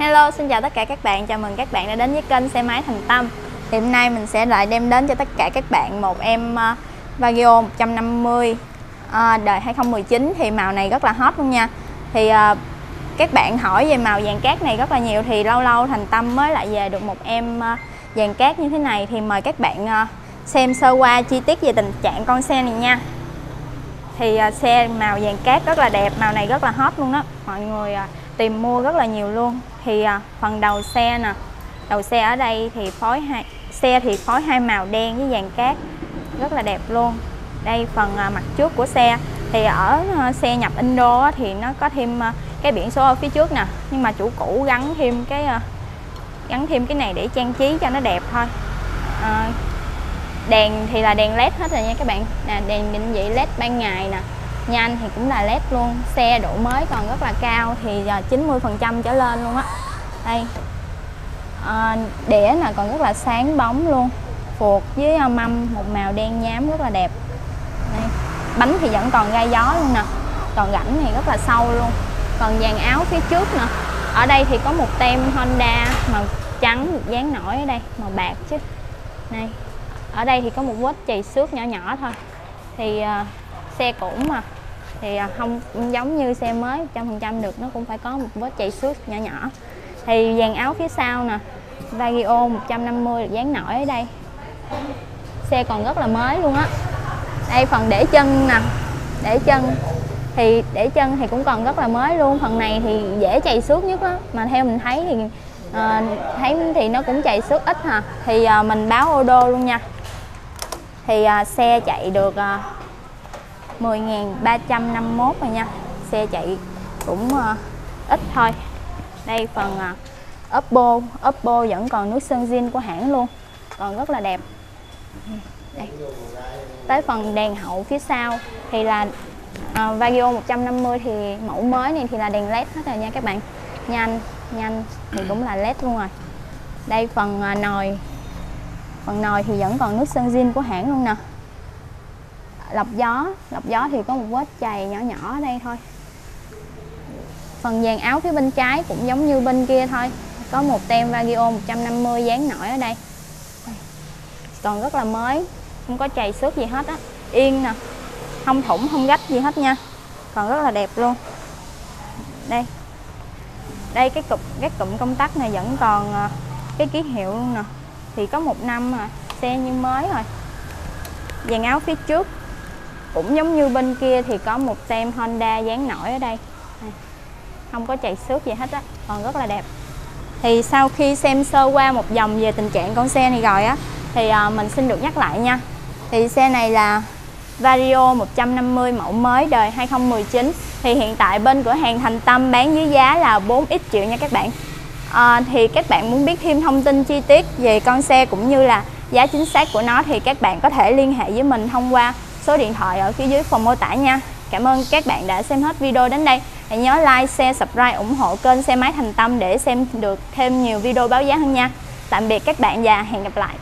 Hello, xin chào tất cả các bạn, chào mừng các bạn đã đến với kênh xe máy Thành Tâm. Thì hôm nay mình sẽ lại đem đến cho tất cả các bạn một em uh, Vagio 150 uh, đời 2019 Thì màu này rất là hot luôn nha. Thì uh, các bạn hỏi về màu vàng cát này rất là nhiều Thì lâu lâu Thành Tâm mới lại về được một em uh, vàng cát như thế này. Thì mời các bạn uh, xem sơ qua chi tiết về tình trạng con xe này nha. Thì uh, xe màu vàng cát rất là đẹp màu này rất là hot luôn đó mọi người uh, tìm mua rất là nhiều luôn. Thì à, phần đầu xe nè đầu xe ở đây thì phối hai xe thì phối hai màu đen với vàng cát rất là đẹp luôn. Đây phần à, mặt trước của xe thì ở à, xe nhập Indo á, thì nó có thêm à, cái biển số ở phía trước nè nhưng mà chủ cũ gắn thêm cái à, gắn thêm cái này để trang trí cho nó đẹp thôi. À, đèn thì là đèn led hết rồi nha các bạn. Nè đèn định vị led ban ngày nè nhanh thì cũng là led luôn. Xe độ mới còn rất là cao thì 90 phần trăm trở lên luôn á. Đây. À, đĩa là còn rất là sáng bóng luôn. Phuộc với ờ, mâm một màu đen nhám rất là đẹp. Đây. bánh thì vẫn còn gai gió luôn nè. Còn rãnh thì rất là sâu luôn. Còn dàn áo phía trước nè. Ở đây thì có một tem Honda màu trắng được dán nổi ở đây màu bạc chứ. Này ở đây thì có một vết chì xước nhỏ nhỏ thôi. Thì uh, xe cũ mà thì à, không giống như xe mới trăm phần trăm được nó cũng phải có một vết chạy xước nhỏ nhỏ. Thì dàn áo phía sau nè Vagio 150 được dán nổi ở đây. Xe còn rất là mới luôn á. Đây phần để chân nè để chân. Thì để chân thì cũng còn rất là mới luôn phần này thì dễ chạy xước nhất á. Mà theo mình thấy thì à, thấy thì nó cũng chạy xước ít hả thì à, mình báo ô đô luôn nha. Thì à, xe chạy được à, 10.351 rồi nha. Xe chạy cũng uh, ít thôi. Đây phần uh, Oppo Oppo vẫn còn nước sơn zin của hãng luôn còn rất là đẹp. Đây. tới phần đèn hậu phía sau thì là uh, Vagio 150 thì mẫu mới này thì là đèn led hết rồi nha các bạn. Nhanh nhanh thì cũng là led luôn rồi. Đây phần uh, nồi. Phần nồi thì vẫn còn nước sơn zin của hãng luôn nè lọc gió lọc gió thì có một vết chày nhỏ nhỏ ở đây thôi. Phần dàn áo phía bên trái cũng giống như bên kia thôi. Có một tem Vagio 150 dán nổi ở đây. Còn rất là mới, không có chày xước gì hết á. Yên nè, không thủng, không gách gì hết nha. Còn rất là đẹp luôn. Đây. Đây, cái cụm cái cụm công tắc này vẫn còn ờ, cái ký hiệu luôn nè. Thì có một năm mà xe như mới rồi. Dàn áo phía trước cũng giống như bên kia thì có một tem Honda dán nổi ở đây. Không có chạy xước gì hết á còn rất là đẹp. Thì sau khi xem sơ qua một vòng về tình trạng con xe này rồi á thì ờ, mình xin được nhắc lại nha. Thì xe này là Vario 150 mẫu mới đời 2019 thì hiện tại bên cửa hàng Thành Tâm bán dưới giá là 4x triệu nha các bạn. À, thì các bạn muốn biết thêm thông tin chi tiết về con xe cũng như là giá chính xác của nó thì các bạn có thể liên hệ với mình thông qua số điện thoại ở phía dưới phần mô tả nha. Cảm ơn các bạn đã xem hết video đến đây. Hãy nhớ like, share, subscribe, ủng hộ kênh Xe Máy Thành Tâm để xem được thêm nhiều video báo giá hơn nha. Tạm biệt các bạn và hẹn gặp lại.